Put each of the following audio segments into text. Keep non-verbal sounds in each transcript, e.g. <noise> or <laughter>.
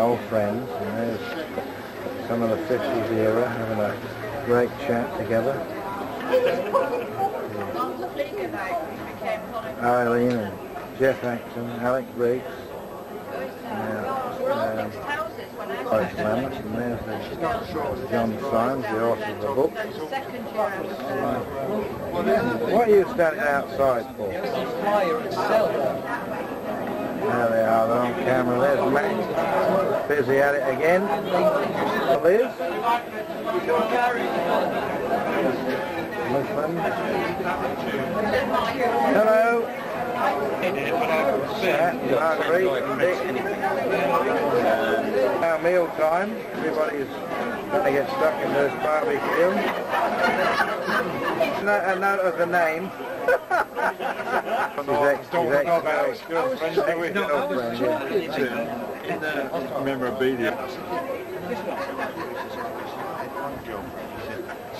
old friends, and there's some of the 50s era having a great chat together. Eileen and Jeff Acton, Alec Briggs, um, Both Lammett, and there's the John Symes, the author of the book. What are you standing outside for? Fire itself. There they are, they're on camera. There's Max, busy at it again. Liz. Hello. Marguerite and Dick. Now meal time. Everybody's going to get stuck in this barbecue. No, a note of the name. His ex, his ex, girlfriend, ex-girlfriend, yeah. memorabilia.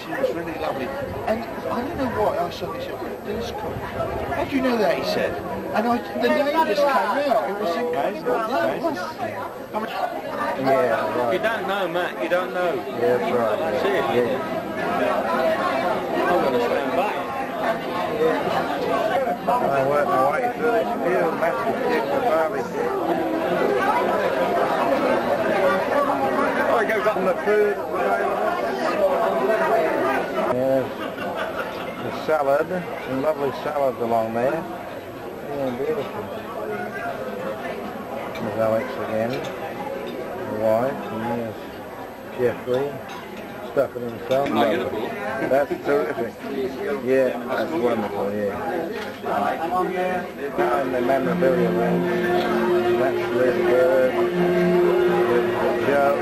She was really lovely. And I don't know what, I suddenly said, this cook. How do you know that, he said. And I, the name just came out. It was incredible. Yeah, it was. I mean, Yeah, You don't know, Matt. You don't know. Yeah, that's right. That's yeah. it. Yeah. I'm going to stand back. I worked my way through this field, massive chicken and barbecue. I go got the food. Yes, the salad, some lovely salads along there. Yeah, beautiful. There's Alex again, the wife, and there's Jeffrey, himself. Lovely. That's terrific. Yeah, that's wonderful, yeah. In the memorabilia room, that's Bird, with Joe.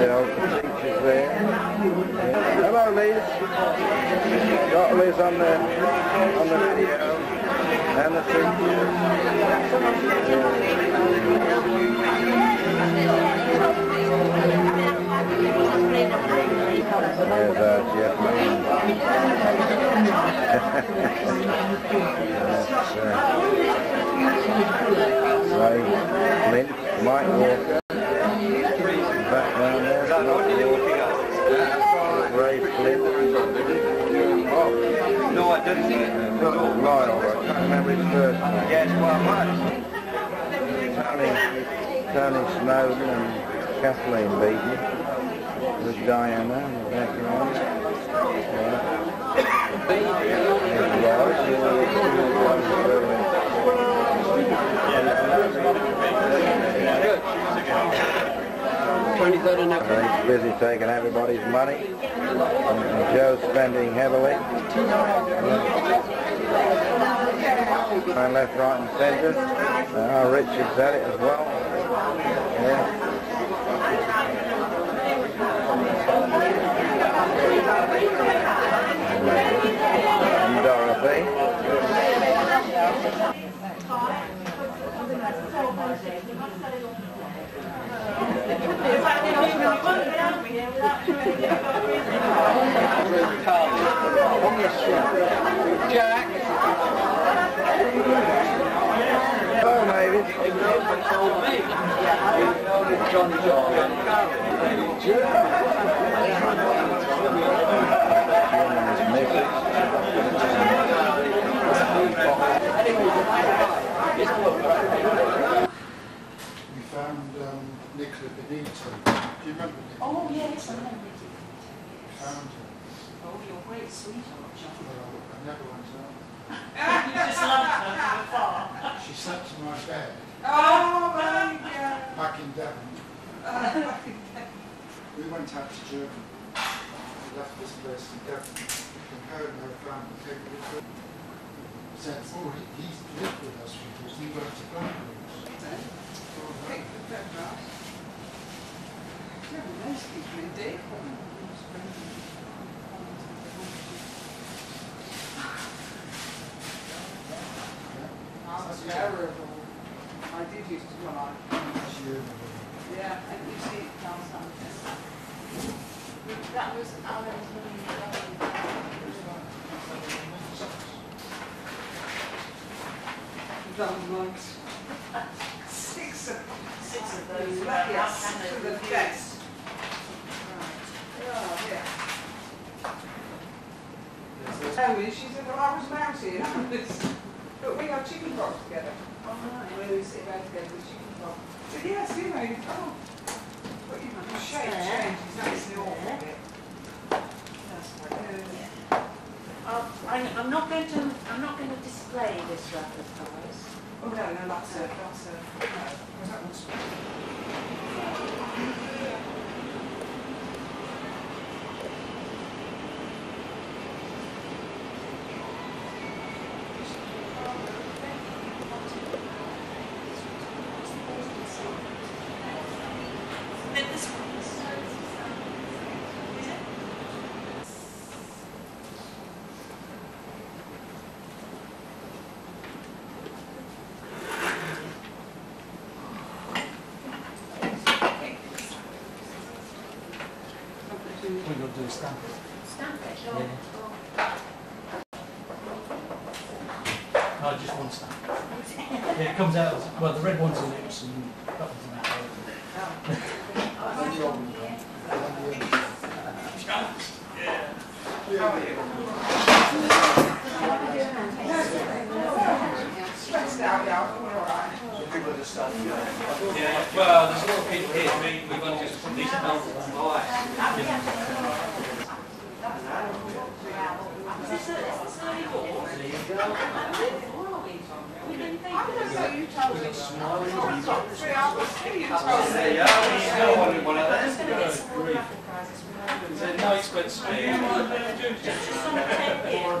Teachers there. Hello Liz. Got Liz on the on the video and the teachers. There's uh, Mike Walker. Back down there. Ray Flint. Oh, No, I didn't see it. Lyle, I can't remember his first name. Yes, quite Tony, Tony Snowden and Kathleen Beaton with Diana in the background. He's busy taking everybody's money. And Joe's spending heavily. And left, right and centre. Uh, Richard's at it as well. Yeah. And Dorothy. Jack. John. We found um, Nicola Benito. Do you remember Nicola? Oh, yes, I know it. Found her. Oh, you're great sweetheart, John. Well, I never went out. You just her from afar. She sat to my bed Oh, my God. Oh, back in Devon. we went out to Germany. We left this place in Devon. And her and her family came with her. Said, oh, he, he's lived with us for years. He went to Blackbridge. Nice people indeed. That's desirable. I did. Yeah, and you see it. That was Six of those. Yes, to the. Oh, yeah. She's in the Robert's Mountain. <laughs> but we got chicken pox together. Oh, right. We sitting there together with chicken pox. But yes, you know, oh. But you know, shape changes, that's the awful bit. That's what I- Yeah. Oh, I'm, I'm not going to, I'm not going to display this raffle prize. Oh, no, no, that's a, that's a, no, that one's. We're going to do a stamp. Stamp it. Yeah. No, just one stamp. Yeah, it comes out, as- well, the red one's in lips and that one's in that. Stressed out, yeah, we're all right. People just start, yeah. Yeah, well, there's a lot of people here, we, we want to just at least know why. Is this a, is this early board? Raffle prizes. we know. No expense to me. Just on the ten here.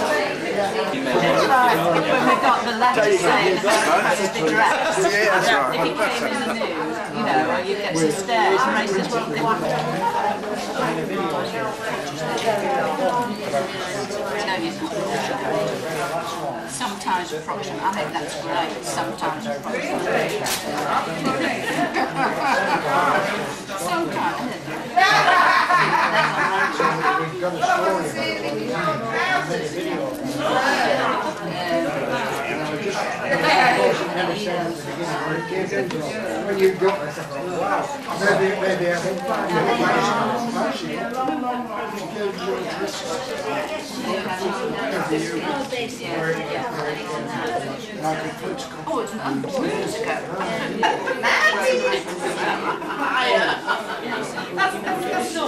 When we got the letter saying if came in the news, you know, you get. Sometimes approximate, I think that's <laughs> great, sometimes approximate. Sometimes. <laughs> got a story about When you. Oh, it's not four o'clock this morning. So,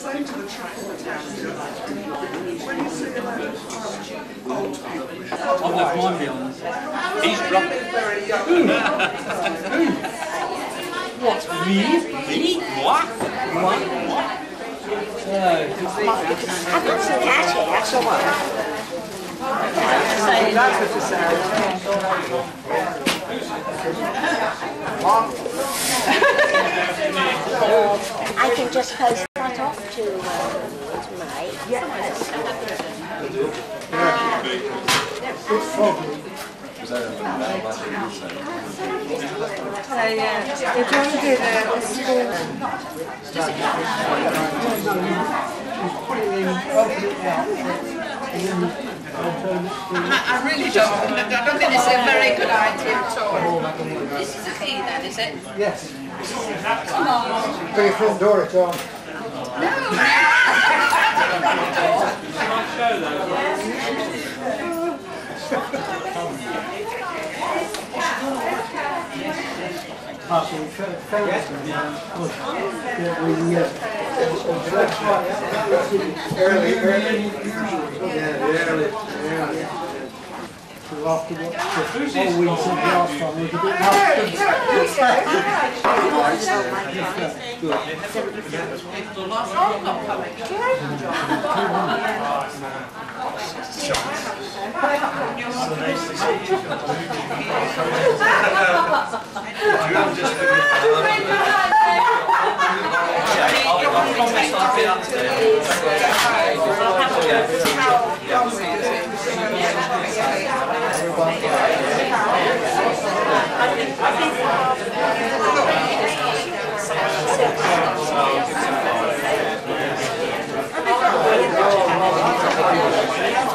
Saying to the track in the town, when you see a load of old people, I've left. He's drunk. very young. <laughs> What, me? Me? What? What? What? I've got some cash here, that's all right. I can just post that off to, uh, to Mike. So yeah, they're trying to do the, the school. I, I really don't, I don't think it's a very good idea at all. This is a key then, is it? Yes. Come on. For your front door at home. Early, early. Yeah. Oh, not coming. I promise I'll be upstairs.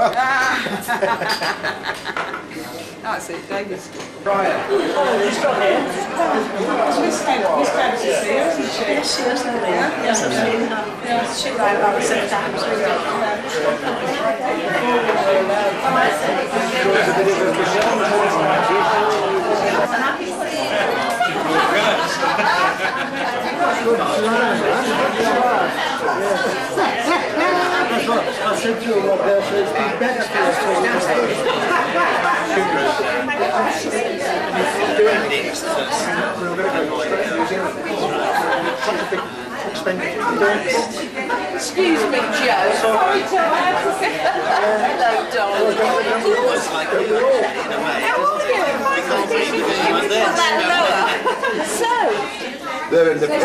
Ah. <laughs> That's it, David's. Oh, Miss Kent, Miss Kent is here, isn't she? Yes, she is lovely. Yes, I've seen her. Yes, she wrote about sometimes. <laughs> <laughs> I said to her what there, so it's been better for us to Excuse me, Joe. Sorry, Hello, darling. How are you? Put that lower. So, They're in the pit.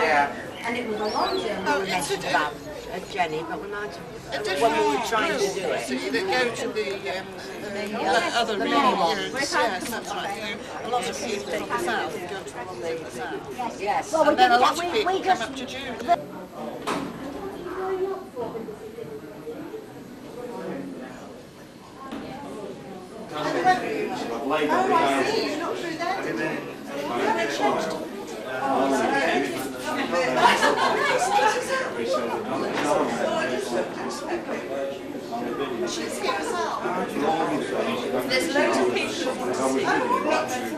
Yeah. And it was a long journey we messed about at Jenny, but when I when we were trying to do it. So go to the, um, the other mini ones, yes, that's right. A lot of people from the south go to one the south. Yes. And then a lot of people come up to June. There's loads of people who want to see.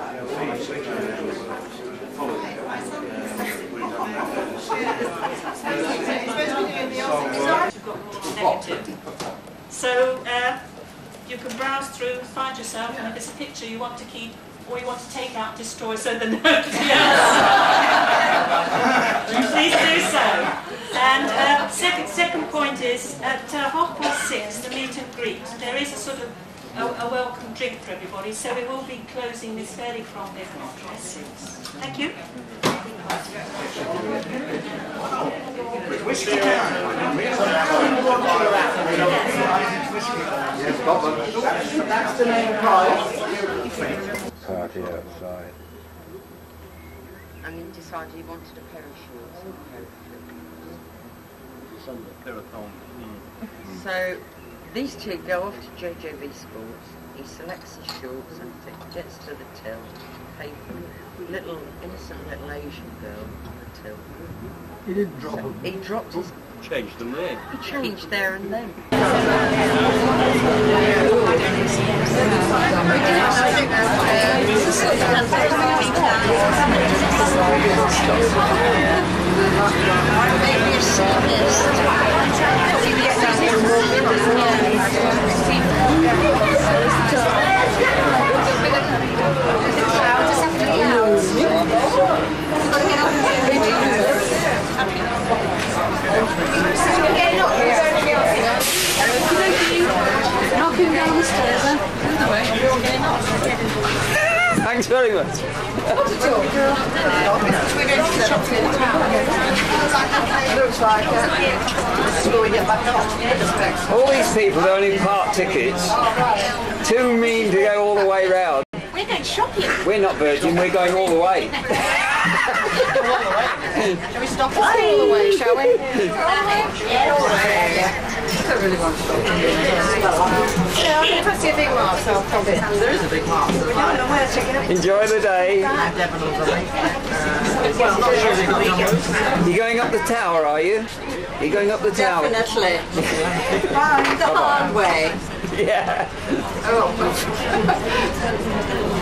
negative. So uh, you can browse through, find yourself, and if it's a picture you want to keep or you want to take out, destroy, so the <laughs> note is Please do so. And uh, second, second point is at uh, half past six, the meet and greet. There is a sort of a, a welcome drink for everybody, so we will be closing this fairly promptly at half past six. Thank you. That's the name prize. Party outside. And he decided he wanted a pair of shorts and a pair of flippers. Hmm. So these two go off to JJB Sports. He selects his shorts and t- gets to the till. A little innocent little Asian girl on the till. He didn't drop them. He dropped his. Changed them there. He changed there and then. Knocking down the stairs, then. Thanks very much. Looks like so we get back up. All these people are only part tickets. Too mean to go all the way round. We're going shopping. We're not Virgin, we're going all the way. <laughs> Shall we stop all the way, shall we? Yeah, all the way. I really want to stop. Yeah, I can see a big mark, so I'll probably... There is a big mark. We don't know where to go. Enjoy the day. You're going up the tower, are you? You're going up the tower? Definitely. Find the hard <laughs> way. Yeah. Oh. <laughs>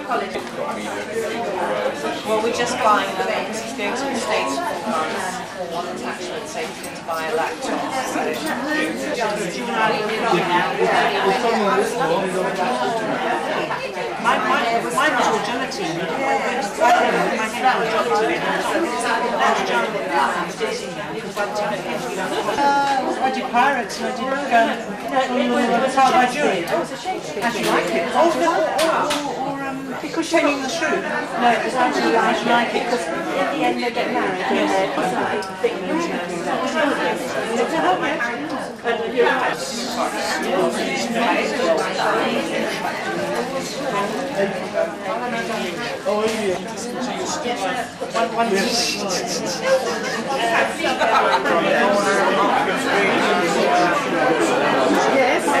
Well, we're just buying them because he's going to the States for months one attachment, so he's going to buy a laptop. My, my, mine was all gelatine. My head was gelatine. That's gelatine. Because by the time it came to me, I did pirates and I did um, trial by jury. Actually like it. Oh, no, because turning the truth. No, it was actually I like it because at the end they get married. And you're right. Edgware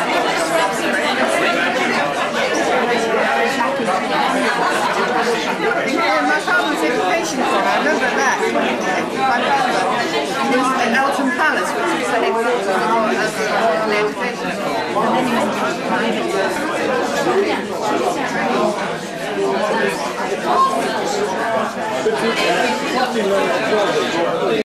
Yeah, my father was education for I remember that. My father was at Eltham Palace, which was the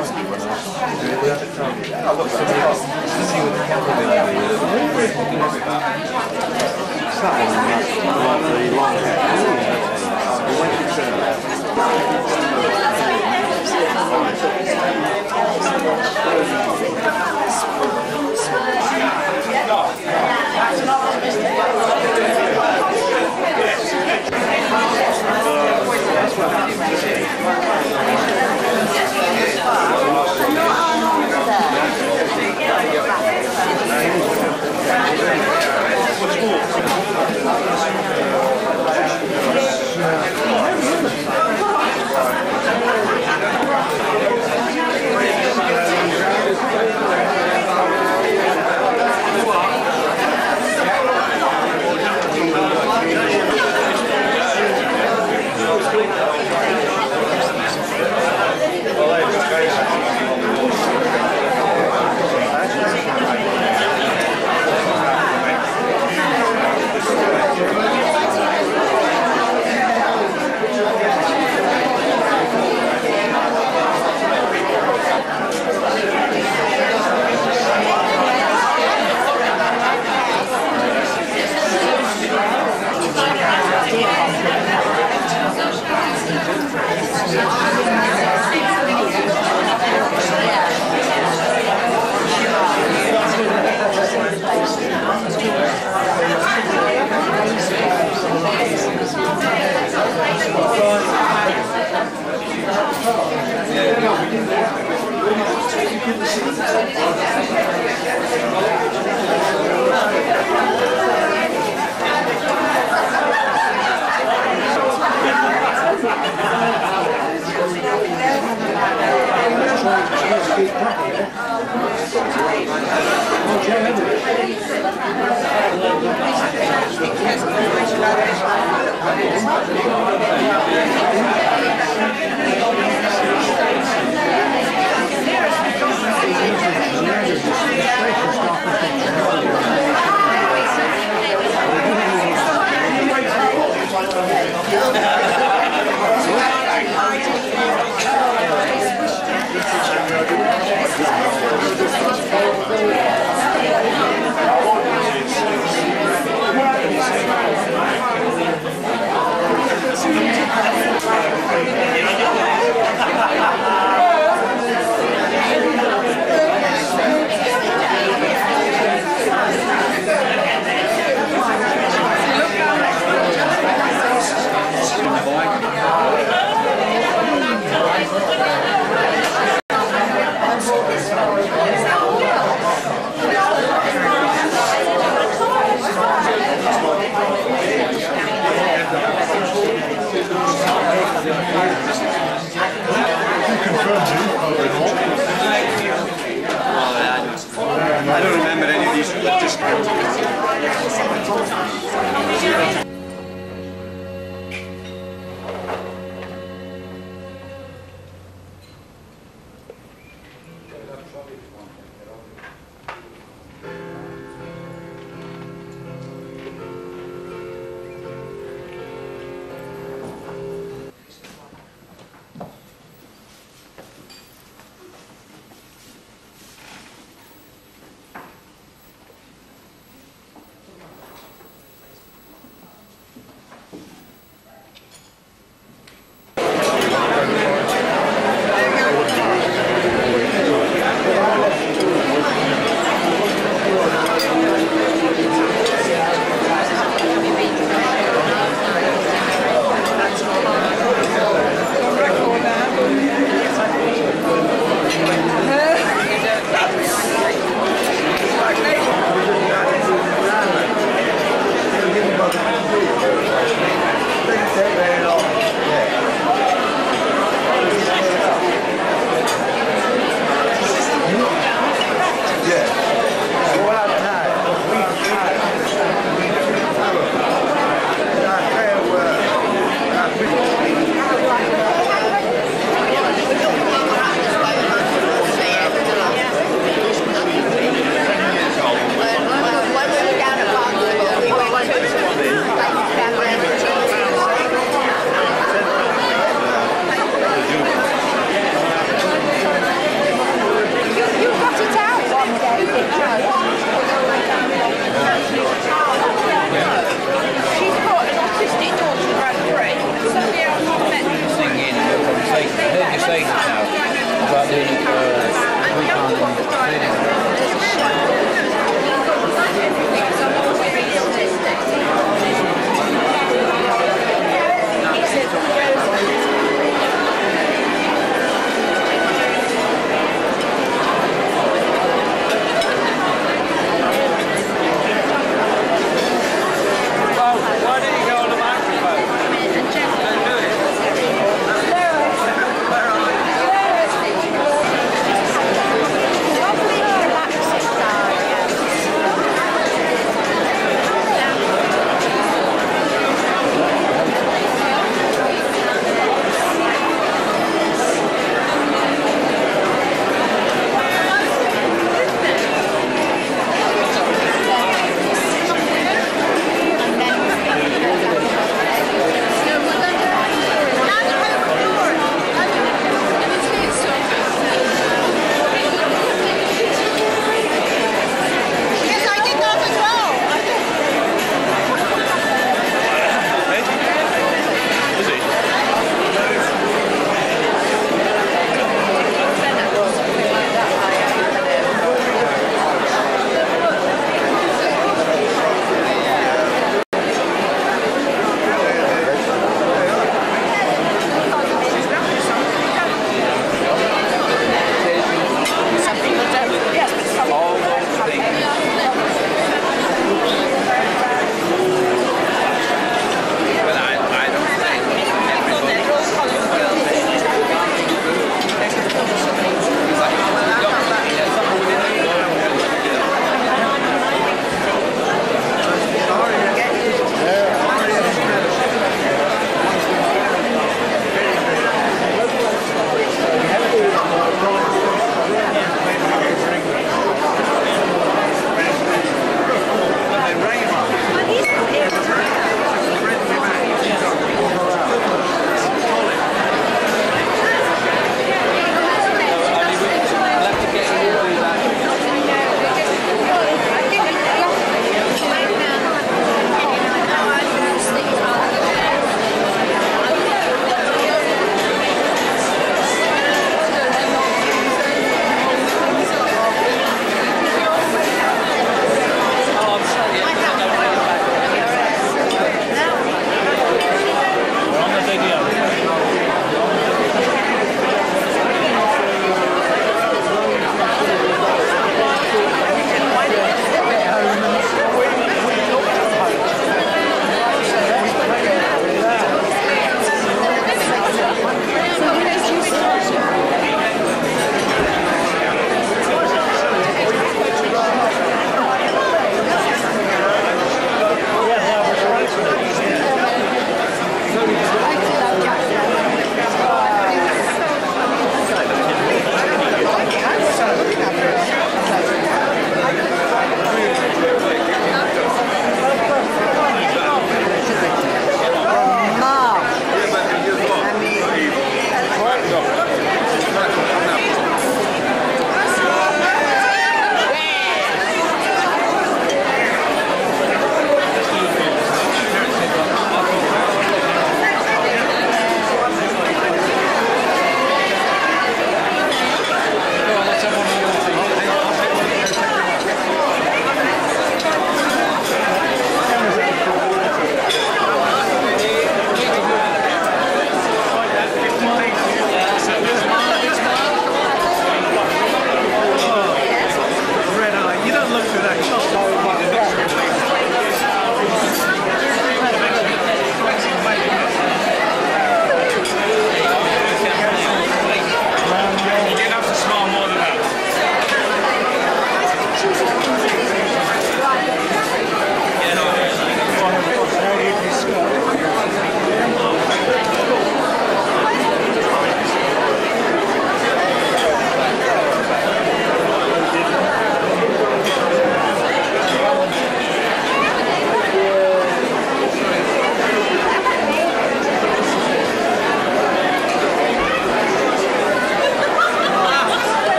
of the Royal of the Royal Navy Station. I don't remember any of these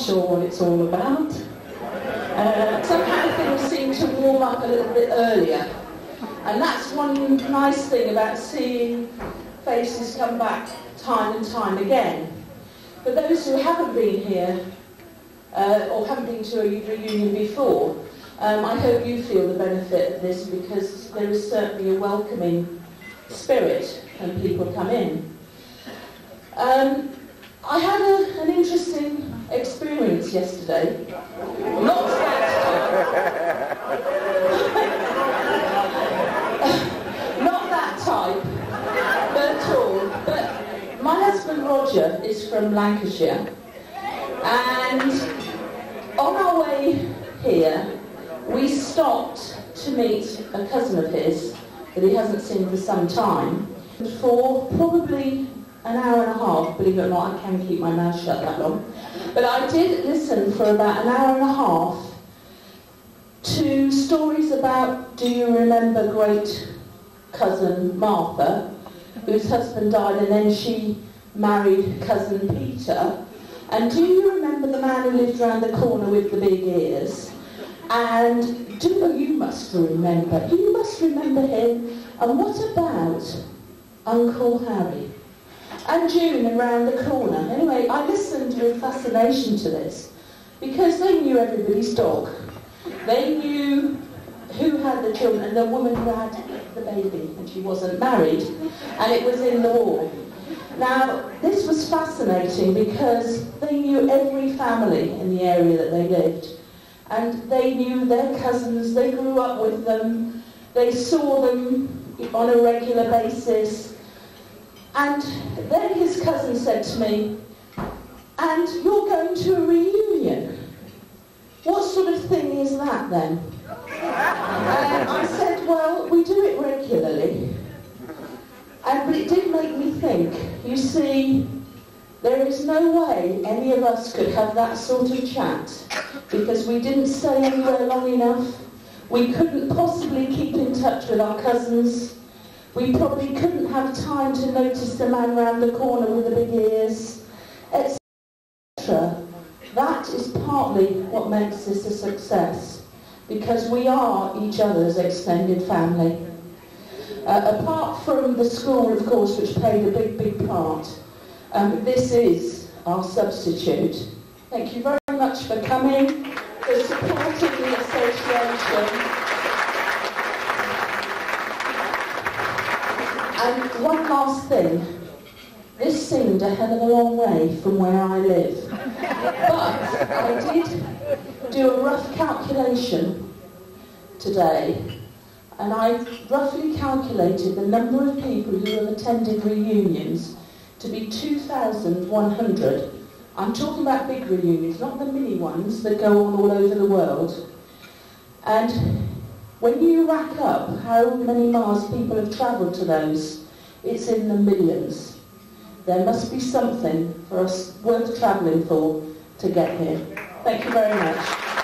sure what it's all about. Uh, somehow things seem to warm up a little bit earlier. And that's one nice thing about seeing faces come back time and time again. For those who haven't been here, uh, or haven't been to a reunion before, um, I hope you feel the benefit of this because there is certainly a welcoming spirit when people come in. Um, I had a, an interesting experience yesterday. Not that, <laughs> not that type, at all. But my husband Roger is from Lancashire, and on our way here, we stopped to meet a cousin of his that he hasn't seen for some time. For probably an hour and a half, believe it or not, I can keep my mouth shut that long. But I did listen for about an hour and a half to stories about, do you remember great cousin Martha, whose husband died and then she married cousin Peter. And do you remember the man who lived round the corner with the big ears? And do you must remember, you must remember him. And what about Uncle Harry? And June around the corner. Anyway, I listened with fascination to this because they knew everybody's dog. They knew who had the children and the woman who had the baby and she wasn't married and it was in the war. Now, this was fascinating because they knew every family in the area that they lived. And they knew their cousins, they grew up with them, they saw them on a regular basis. And then his cousin said to me, and you're going to a reunion. What sort of thing is that then? And I said, well, we do it regularly. And but it did make me think, you see, there is no way any of us could have that sort of chat because we didn't stay anywhere long enough. We couldn't possibly keep in touch with our cousins. We probably couldn't have time to notice the man round the corner with the big ears, etc. That is partly what makes this a success because we are each other's extended family. Uh, apart from the school, of course, which played a big, big part, um, this is our substitute. Thank you very much for coming, for supporting the association. And one last thing. This seemed a hell of a long way from where I live. But I did do a rough calculation today, and I roughly calculated the number of people who have attended reunions to be 2,100. I'm talking about big reunions, not the mini ones that go on all over the world. And when you rack up how many miles people have travelled to those, it's in the millions. There must be something for us worth travelling for to get here. Thank you very much.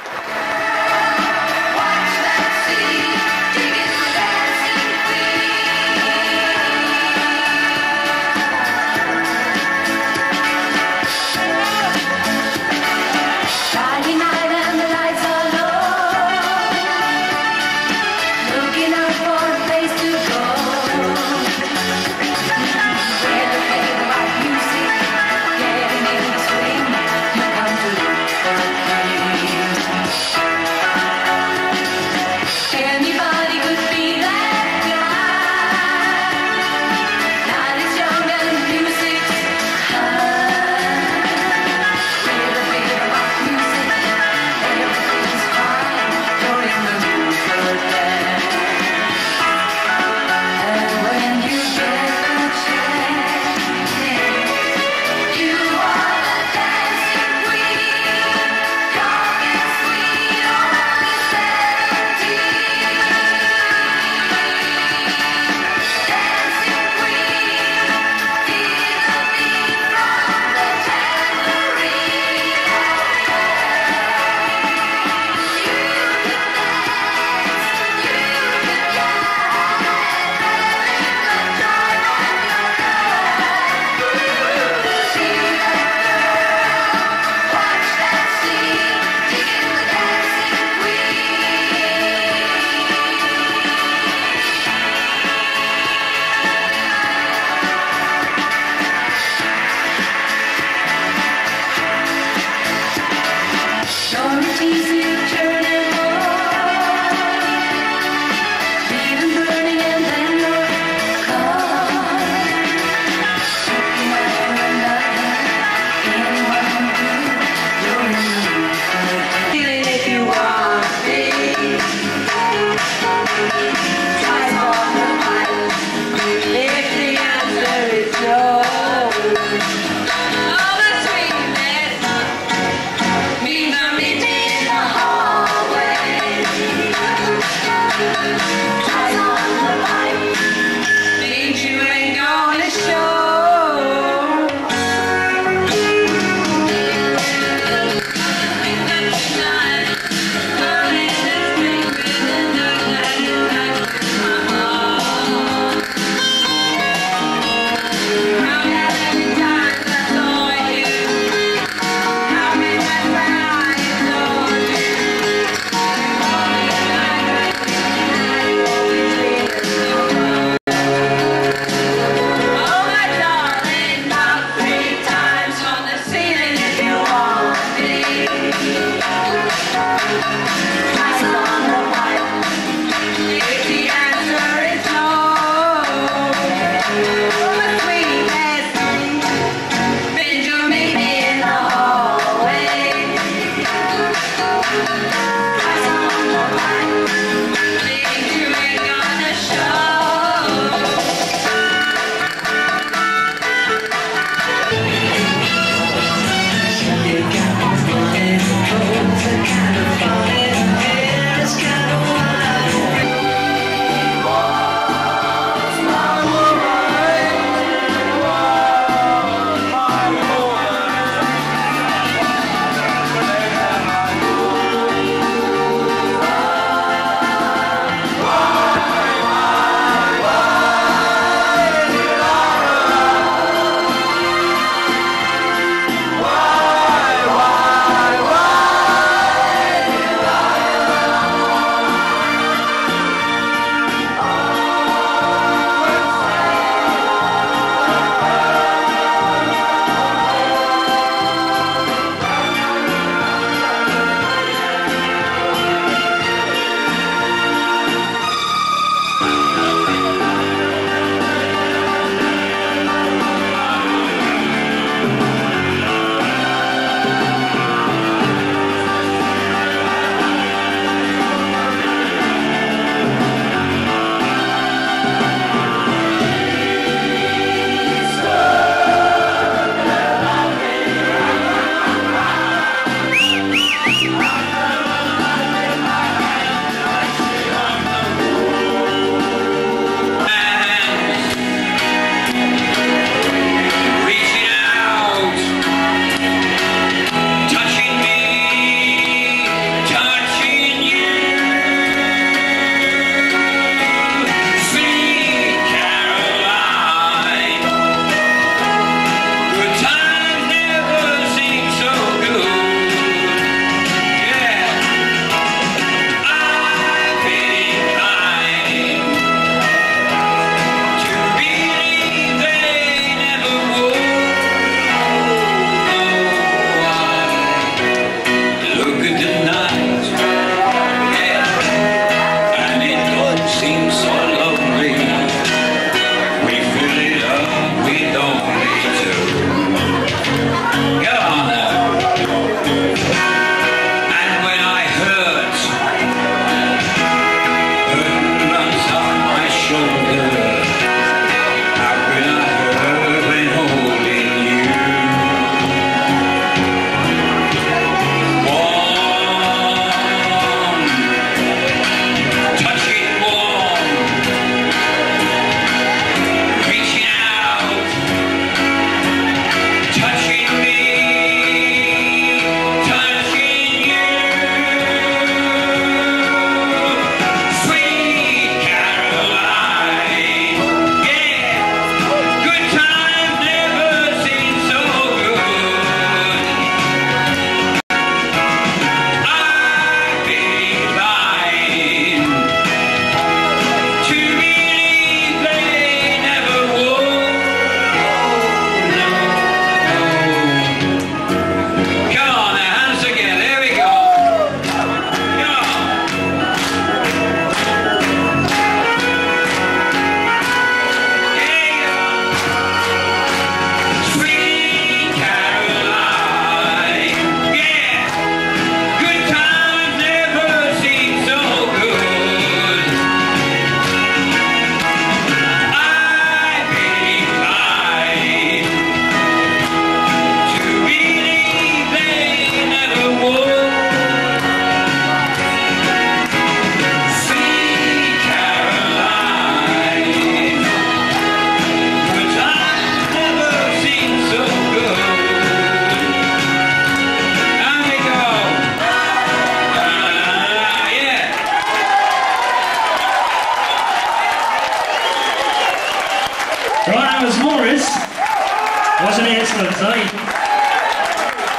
Wasn't it excellent? eh?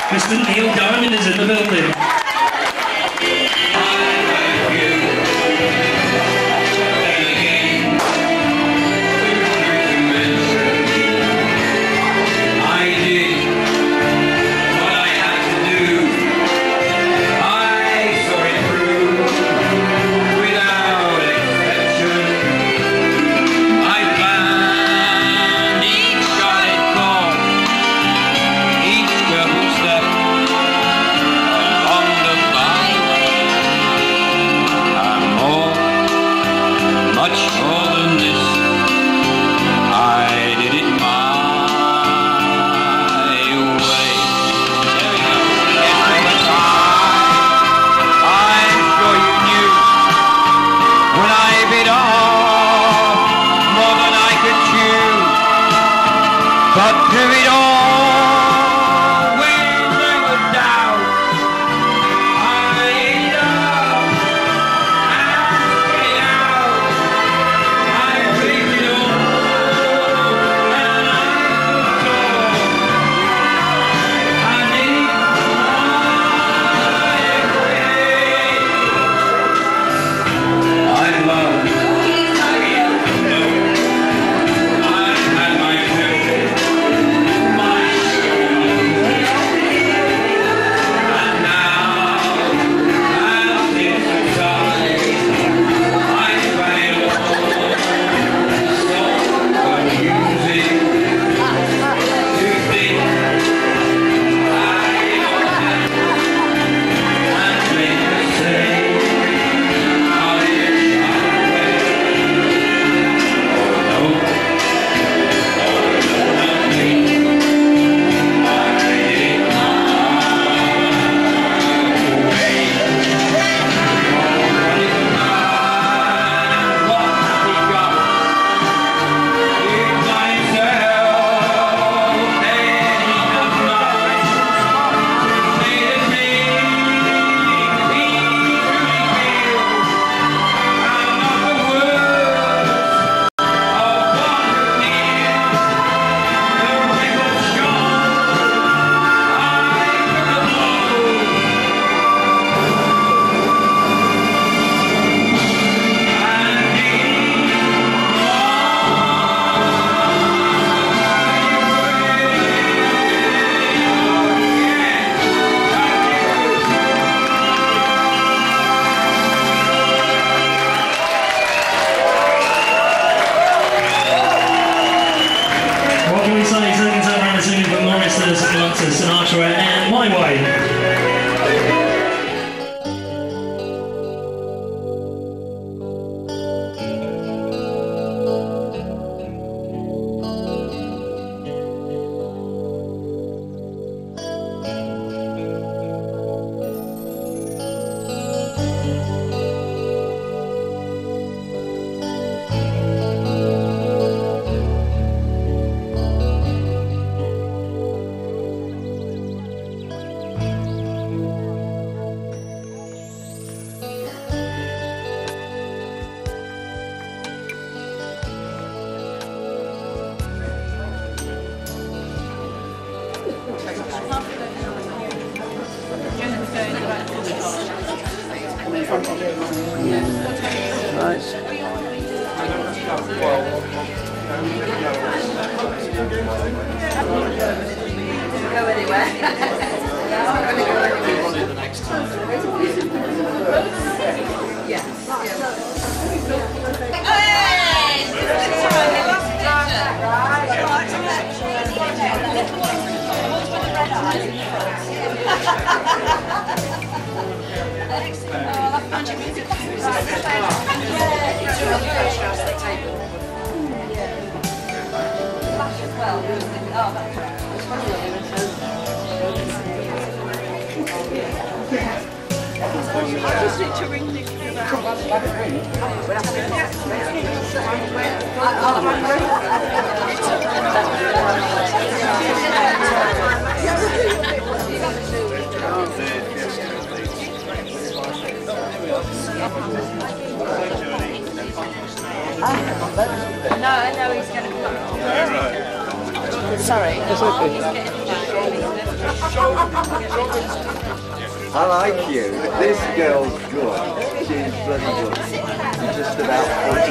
Mr. Neil Diamond is in the building.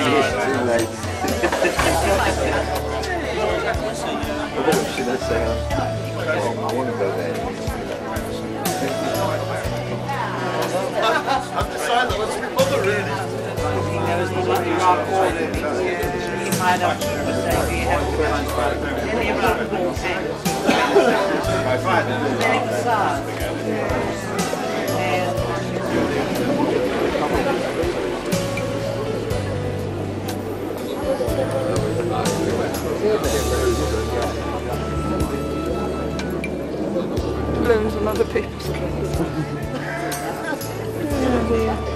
About 40 years too late. what should I say? Oh, window there. Decided let's the bloody rock to starts. Balloons on other people's clothes. oh <laughs> dear.